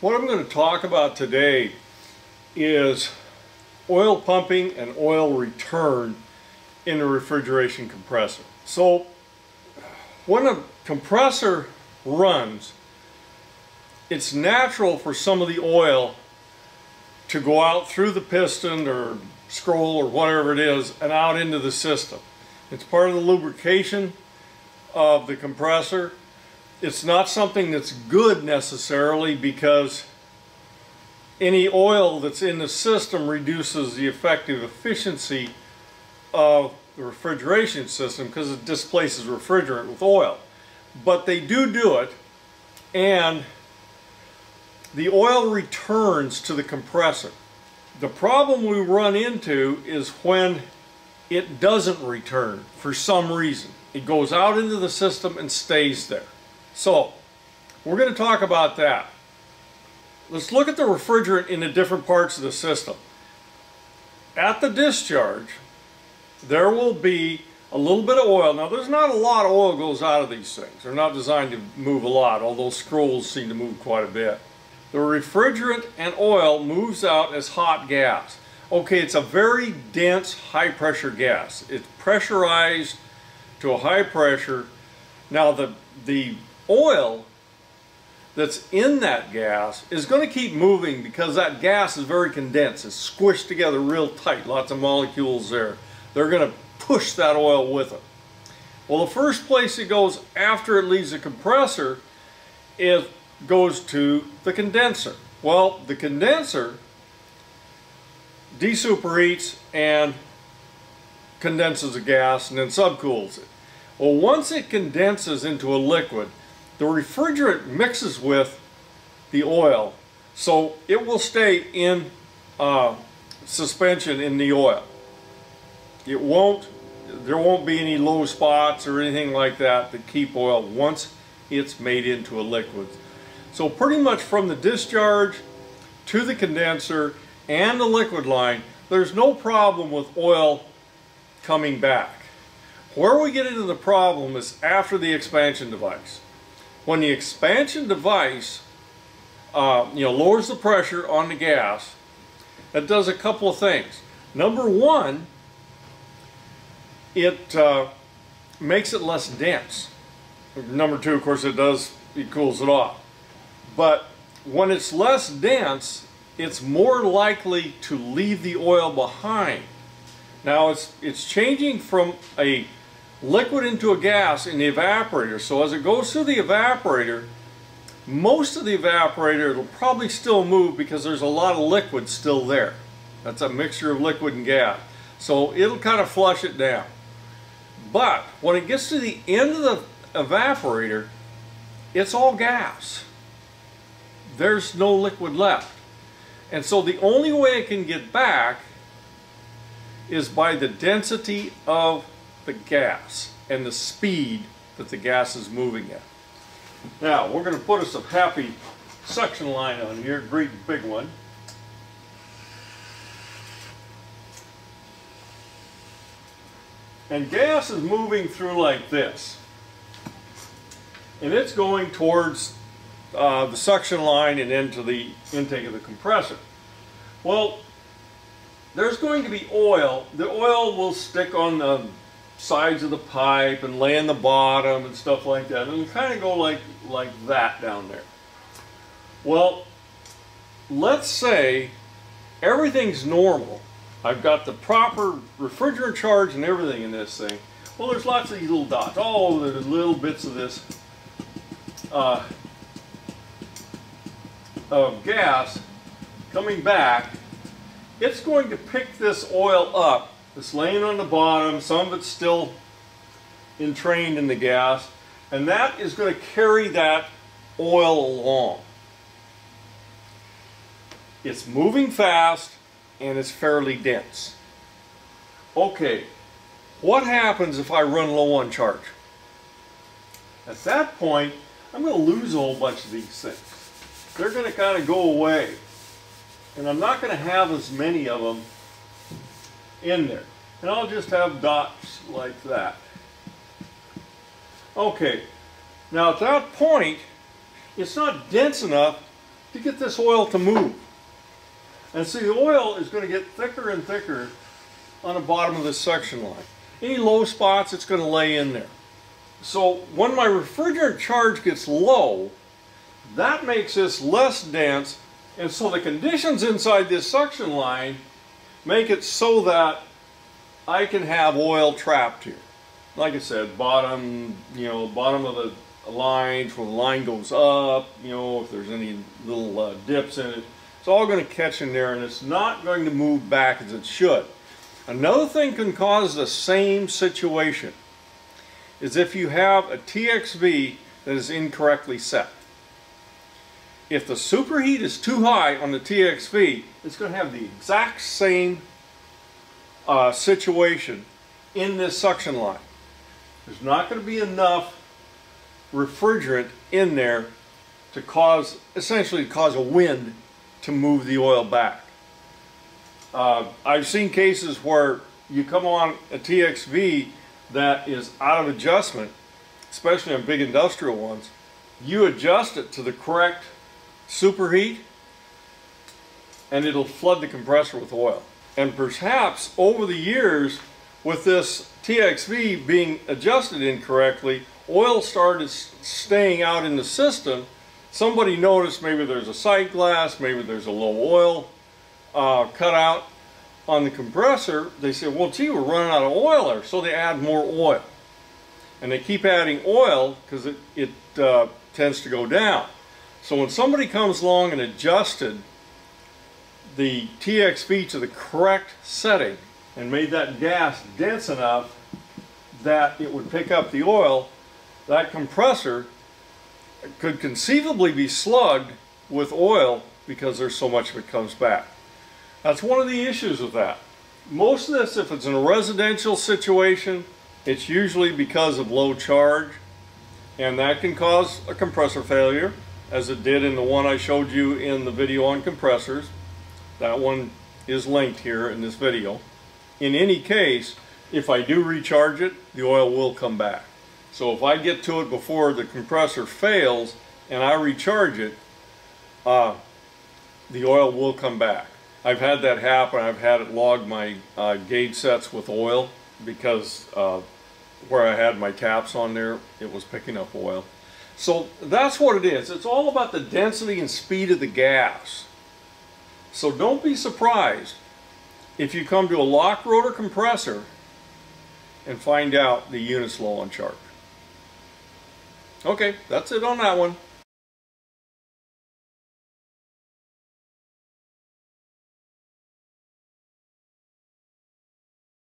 What I'm going to talk about today is oil pumping and oil return in a refrigeration compressor. So when a compressor runs, it's natural for some of the oil to go out through the piston or scroll or whatever it is and out into the system. It's part of the lubrication of the compressor it's not something that's good necessarily because any oil that's in the system reduces the effective efficiency of the refrigeration system because it displaces refrigerant with oil. But they do do it and the oil returns to the compressor. The problem we run into is when it doesn't return for some reason. It goes out into the system and stays there. So, we're going to talk about that. Let's look at the refrigerant in the different parts of the system. At the discharge, there will be a little bit of oil. Now, there's not a lot of oil goes out of these things. They're not designed to move a lot, although scrolls seem to move quite a bit. The refrigerant and oil moves out as hot gas. Okay, it's a very dense, high-pressure gas. It's pressurized to a high pressure. Now, the, the oil that's in that gas is going to keep moving because that gas is very condensed. It's squished together real tight, lots of molecules there. They're going to push that oil with it. Well, the first place it goes after it leaves the compressor, it goes to the condenser. Well, the condenser desuperheats and condenses the gas and then subcools it. Well, once it condenses into a liquid, the refrigerant mixes with the oil so it will stay in uh, suspension in the oil. It won't, there won't be any low spots or anything like that that keep oil once it's made into a liquid. So pretty much from the discharge to the condenser and the liquid line, there's no problem with oil coming back. Where we get into the problem is after the expansion device when the expansion device uh, you know, lowers the pressure on the gas, it does a couple of things. Number one, it uh, makes it less dense. Number two, of course, it does, it cools it off. But when it's less dense, it's more likely to leave the oil behind. Now, it's, it's changing from a liquid into a gas in the evaporator. So as it goes through the evaporator, most of the evaporator will probably still move because there's a lot of liquid still there. That's a mixture of liquid and gas. So it'll kind of flush it down. But when it gets to the end of the evaporator, it's all gas. There's no liquid left. And so the only way it can get back is by the density of the gas and the speed that the gas is moving at. Now, we're going to put us a happy suction line on here, great big one. And gas is moving through like this. And it's going towards uh, the suction line and into the intake of the compressor. Well, there's going to be oil. The oil will stick on the sides of the pipe and lay in the bottom and stuff like that. And kind of go like, like that down there. Well, let's say everything's normal. I've got the proper refrigerant charge and everything in this thing. Well, there's lots of these little dots. Oh, there's little bits of this uh, of gas coming back. It's going to pick this oil up it's laying on the bottom, some of it's still entrained in the gas, and that is going to carry that oil along. It's moving fast and it's fairly dense. Okay, what happens if I run low on charge? At that point, I'm going to lose a whole bunch of these things. They're going to kind of go away. And I'm not going to have as many of them in there. And I'll just have dots like that. Okay, now at that point, it's not dense enough to get this oil to move. And see, the oil is going to get thicker and thicker on the bottom of this suction line. Any low spots, it's going to lay in there. So when my refrigerant charge gets low, that makes this less dense, and so the conditions inside this suction line make it so that I can have oil trapped here. Like I said, bottom, you know, bottom of the lines where the line goes up, you know, if there's any little uh, dips in it, it's all going to catch in there and it's not going to move back as it should. Another thing can cause the same situation is if you have a TXV that is incorrectly set. If the superheat is too high on the TXV, it's going to have the exact same uh, situation in this suction line. There's not going to be enough refrigerant in there to cause, essentially cause a wind to move the oil back. Uh, I've seen cases where you come on a TXV that is out of adjustment, especially on big industrial ones, you adjust it to the correct superheat and it'll flood the compressor with oil. And perhaps over the years, with this TXV being adjusted incorrectly, oil started staying out in the system. Somebody noticed maybe there's a sight glass, maybe there's a low oil uh, cutout on the compressor. They said, well, gee, we're running out of oil there. So they add more oil. And they keep adding oil because it, it uh, tends to go down. So when somebody comes along and adjusted the TXV to the correct setting and made that gas dense enough that it would pick up the oil, that compressor could conceivably be slugged with oil because there's so much of it comes back. That's one of the issues with that. Most of this, if it's in a residential situation, it's usually because of low charge, and that can cause a compressor failure, as it did in the one I showed you in the video on compressors. That one is linked here in this video. In any case, if I do recharge it, the oil will come back. So if I get to it before the compressor fails and I recharge it, uh, the oil will come back. I've had that happen. I've had it log my uh, gauge sets with oil because uh, where I had my taps on there, it was picking up oil. So that's what it is. It's all about the density and speed of the gas. So don't be surprised if you come to a lock rotor compressor and find out the unit's low on charge. Okay, that's it on that one.